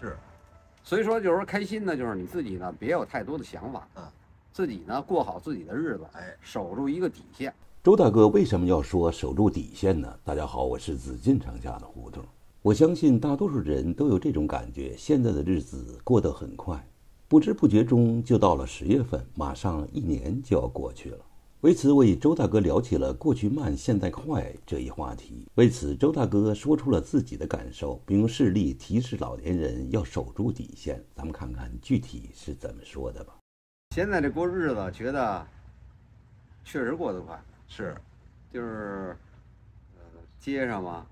是，所以说就是说开心呢，就是你自己呢别有太多的想法，嗯，自己呢过好自己的日子，哎，守住一个底线。周大哥为什么要说守住底线呢？大家好，我是紫禁城下的胡同。我相信大多数人都有这种感觉，现在的日子过得很快，不知不觉中就到了十月份，马上一年就要过去了。为此，我与周大哥聊起了“过去慢，现在快”这一话题。为此，周大哥说出了自己的感受，并用事例提示老年人要守住底线。咱们看看具体是怎么说的吧。现在这过日子，觉得确实过得快，是，就是呃街上嘛，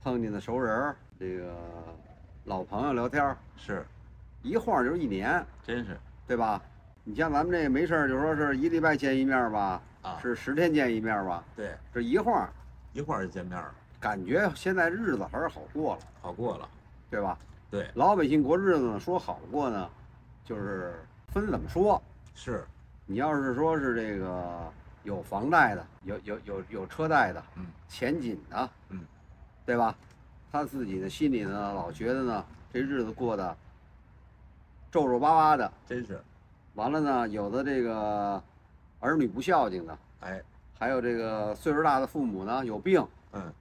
碰见的熟人儿，这个老朋友聊天儿，是，一晃就是一年，真是，对吧？你像咱们这没事儿就说是一礼拜见一面吧，啊，是十天见一面吧，对，这一晃一会儿就见面了，感觉现在日子还是好过了，好过了，对吧？对，老百姓过日子呢，说好过呢，就是分怎么说。是，你要是说是这个有房贷的，有有有有车贷的，嗯，钱紧的，嗯，对吧？他自己的心里呢，老觉得呢，这日子过得皱皱巴巴的。真是，完了呢，有的这个儿女不孝敬的，哎，还有这个岁数大的父母呢有病，嗯，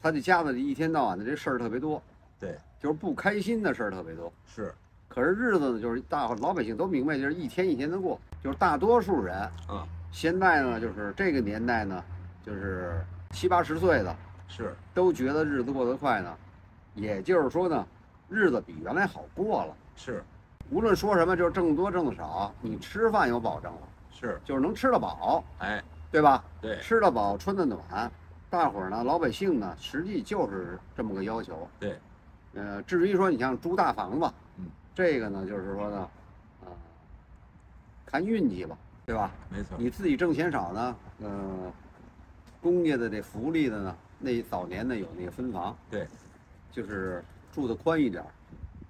他这家子里一天到晚的这事儿特别多，对，就是不开心的事儿特别多。是，可是日子呢，就是大老百姓都明白，就是一天一天的过。就是大多数人，嗯，现在呢，就是这个年代呢，就是七八十岁的是，都觉得日子过得快呢。也就是说呢，日子比原来好过了。是，无论说什么，就是挣得多挣得少，你吃饭有保证了，是，就是能吃得饱，哎，对吧？对，吃得饱，穿得暖，大伙儿呢，老百姓呢，实际就是这么个要求。对，呃，至于说你像租大房子，嗯，这个呢，就是说呢，呃，看运气吧，对吧？没错，你自己挣钱少呢，呃，公家的这福利的呢，那早年呢有那个分房，对，就是住的宽一点，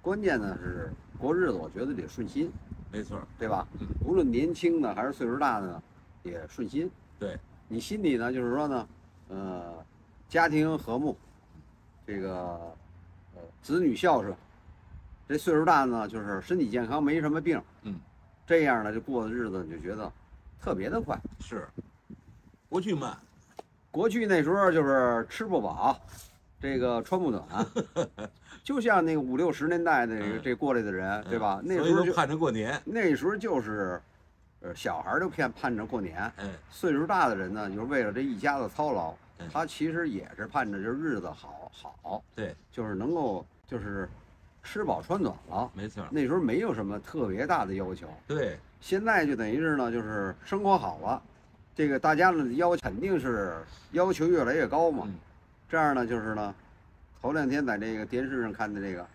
关键呢是过日子，我觉得得顺心，没错，对吧？嗯无论年轻的还是岁数大的呢，也顺心。对，你心里呢，就是说呢，呃，家庭和睦，这个呃子女孝顺，这岁数大呢，就是身体健康，没什么病，嗯，这样呢就过的日子你就觉得特别的快。是，过去慢，过去那时候就是吃不饱，这个穿不暖，就像那个五六十年代那这个嗯这过来的人，对吧？那时候就盼着过年，那时候就是，呃，小孩儿就盼盼着过年，哎，岁数大的人呢，就是为了这一家子操劳嗯，他其实也是盼着这日子好好，对，就是能够就是吃饱穿暖了。没错，那时候没有什么特别大的要求，对，现在就等于是呢，就是生活好了，这个大家的要肯定是要求越来越高嘛。嗯这样呢，就是呢，头两天在这个电视上看的这个，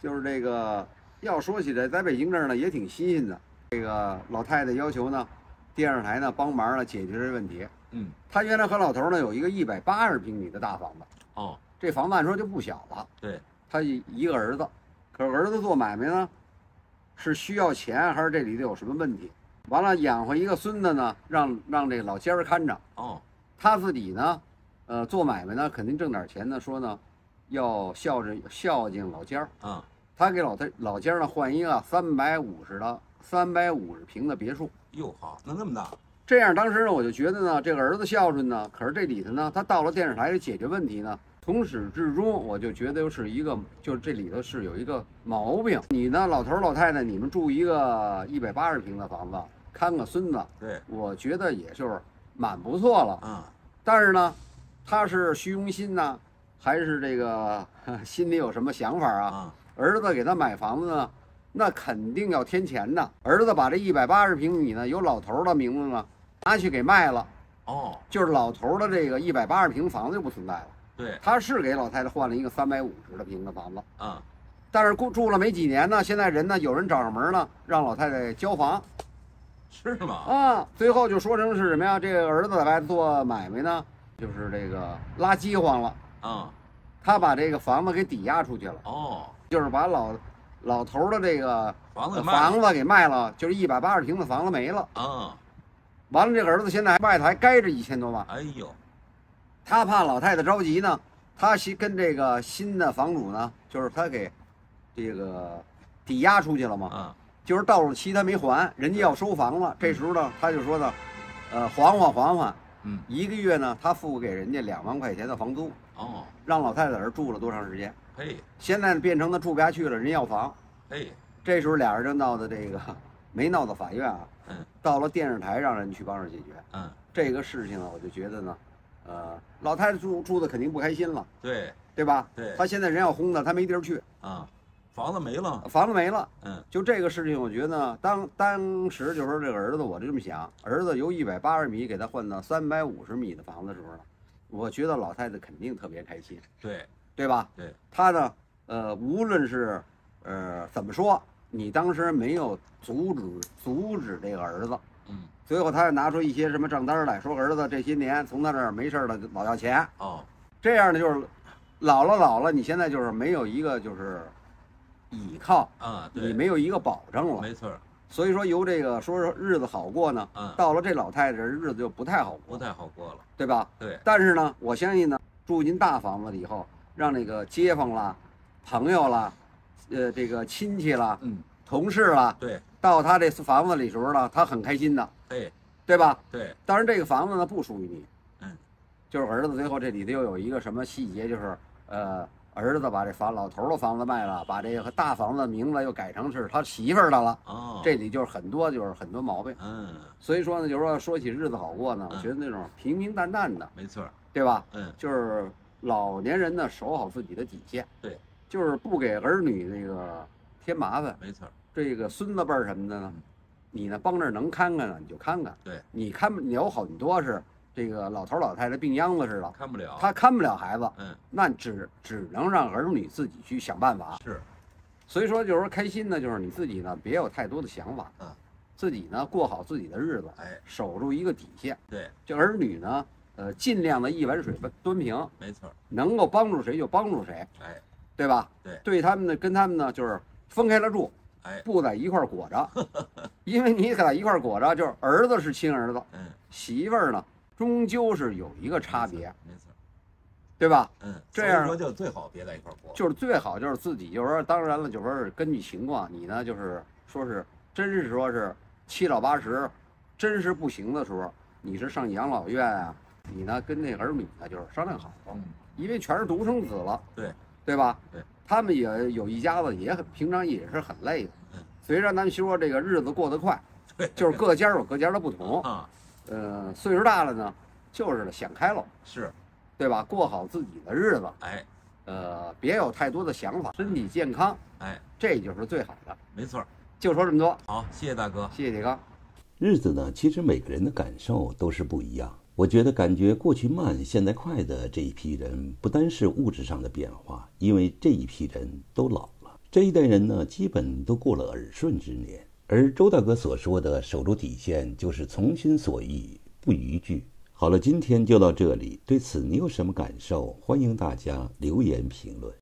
就是这个要说起来，在北京这儿呢也挺新鲜的。这个老太太要求呢，电视台呢帮忙呢解决这问题。嗯，她原来和老头呢有一个一百八十平米的大房子，哦，这房子按说就不小了。对，他一一个儿子，可是儿子做买卖呢，是需要钱还是这里头有什么问题？完了养活一个孙子呢，让让这老家儿看着，哦，他自己呢，呃，做买卖呢肯定挣点钱呢，说呢要孝敬孝敬老家儿，啊，他给老太老家儿呢换一个三百五十的三百五十平的别墅。哟好，能那么大，这样，当时呢，我就觉得呢，这个儿子孝顺呢，可是这里头呢，他到了电视台里解决问题呢，从始至终，我就觉得是一个，就是这里头是有一个毛病。你呢，老头老太太，你们住一个一百八十平的房子，看个孙子，对，我觉得也就是蛮不错了。啊，但是呢，他是虚荣心呢，还是这个 心里有什么想法啊？啊，儿子给他买房子呢，那肯定要添钱的。儿子把这一百八十平米呢，有老头的名字呢，拿去给卖了，哦，就是老头的这个一百八十平房子就不存在了。对，他是给老太太换了一个三百五十的平的房子，啊，但是住住了没几年呢，现在人呢有人找上门呢，让老太太交房是吗？啊，最后就说成是什么呀？这个儿子在外头做买卖呢，就是这个拉饥荒了，啊，他把这个房子给抵押出去了，哦，就是把老老头的这个房子房子给卖了，就是一百八十平的房子没了。啊，完了，这个儿子现在外头还该着一千多万，哎呦，他怕老太太着急呢，他新跟这个新的房主呢，就是他给这个抵押出去了嘛，啊，就是到了期他没还，人家要收房了，这时候呢，他就说呢，呃，还还还还，嗯，一个月呢，他付给人家两万块钱的房租，哦，让老太太在这住了多长时间？嘿，现在呢，变成他住不下去了，人要房，嘿，这时候俩人就闹到这个，没闹到法院啊，嗯，到了电视台让人去帮着解决。嗯，这个事情呢，我就觉得呢，呃，老太太住住的肯定不开心了，对，对吧？对。她现在人要轰她，她没地儿去，啊，房子没了，房子没了。嗯，就这个事情，我觉得当当时就说这个儿子，我就这么想，儿子由一百八十米给他换到三百五十米的房子的时候呢，我觉得老太太肯定特别开心，对，对吧？对，他呢，呃，无论是呃怎么说，你当时没有阻止阻止这个儿子，嗯，最后他又拿出一些什么账单来说，儿子这些年从他这儿没事儿了老要钱，哦，这样呢就是老了老了，你现在就是没有一个就是倚靠，啊，你没有一个保证了。没错儿，所以说由这个说说日子好过呢，嗯，到了这老太太这日子就不太好过，不太好过了，对吧？对，但是呢，我相信呢，住进大房子了以后，让那个街坊啦、朋友啦、呃这个亲戚啦、嗯，同事啦，对，到他这房子里时候呢，他很开心的，对，对吧？对，当然这个房子呢不属于你，嗯，就是儿子最后这里头又有一个什么细节，就是呃儿子把这房老头的房子卖了，把这个大房子的名字又改成是他媳妇儿的了。哦，这里就是很多就是很多毛病，嗯，所以说呢，就是说说起日子好过呢，我嗯觉得那种平平淡淡的，没错，对吧？嗯，就是老年人呢守好自己的底线，对，就是不给儿女那个添麻烦。没错，这个孙子辈儿什么的呢嗯，你呢帮着能看看呢你就看看，对，你看你有很多是这个老头老太太病秧子似的，看不了，他看不了孩子，嗯，那只只能让儿女自己去想办法。是，所以说就是说开心呢，就是你自己呢别有太多的想法，嗯，自己呢过好自己的日子，哎，守住一个底线。对，这儿女呢，呃，尽量的一碗水端平，没错，能够帮助谁就帮助谁，哎，对吧？对对他们呢，跟他们呢就是分开了住，哎，不在一块裹着，因为你在一块裹着，就是儿子是亲儿子，嗯，媳妇儿呢终究是有一个差别，没错，对吧？嗯，这样就最好别在一块儿过，就是最好就是自己，就是说，当然了，就是说是根据情况，你呢就是说是真是说是七老八十，真是不行的时候，你是上养老院啊，你呢跟那儿女呢就是商量好，嗯，因为全是独生子了，对，对吧？对，他们也有一家子，也很平常也是很累的嗯。虽然咱们说这个日子过得快，对，就是各家有各家的不同。啊，呃，岁数大了呢，就是想开了，是，对吧？过好自己的日子，哎，呃，别有太多的想法，身体健康，哎，这就是最好的。没错儿，就说这么多，好，谢谢大哥，谢谢铁刚。日子呢，其实每个人的感受都是不一样。我觉得感觉过去慢，现在快的这一批人，不单是物质上的变化，因为这一批人都老了。这一代人呢，基本都过了耳顺之年。而周大哥所说的守住底线，就是从心所欲，不逾矩。好了，今天就到这里。对此你有什么感受？欢迎大家留言评论。